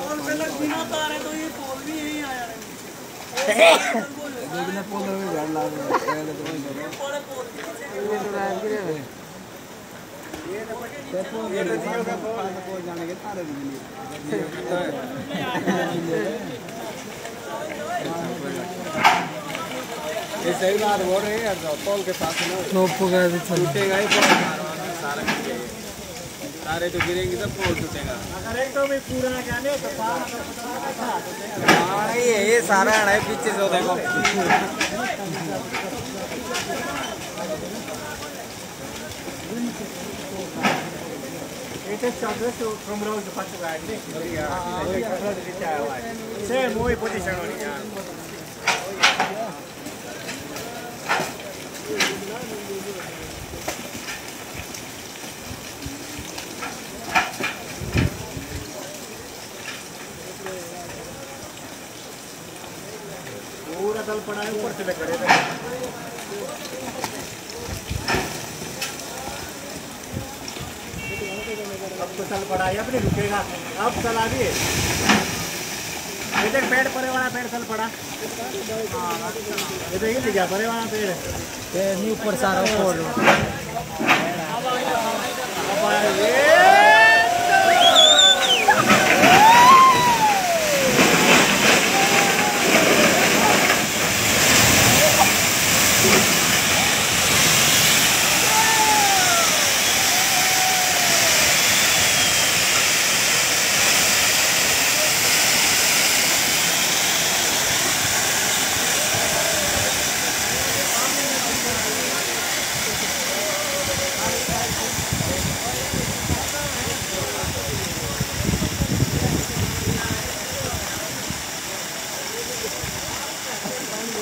पोल पे लग बिना तारे तो ये पोल भी यहीं आया है। देखना पोल में रहे हैं तो पोल के ये तो रात गिरे हुए ये पोल ये तो पोल जाने के तारे भी नहीं ये सही बात बोल रहे हैं पोल के पास ना भी चल। टूटेगा ही पोल सारा तारे तो गिरेंगे तब पोल टूटेगा अगर एक तो भी पूरा जाने तो पार हाँ ये ये सारा है पीछे से देखो Este chakra to from road to Patu Gadi. Same way position on it. पूरा दल पड़ा है ऊपर से लग अब तो चल पड़ा है अब नहीं रुकेगा। अब चला दिए इधर पेड़ परे वाला पेड़ चल पड़ा। हाँ, ये देखिए ये दिखा परे वाला पेड़ ऊपर सारा ऊपर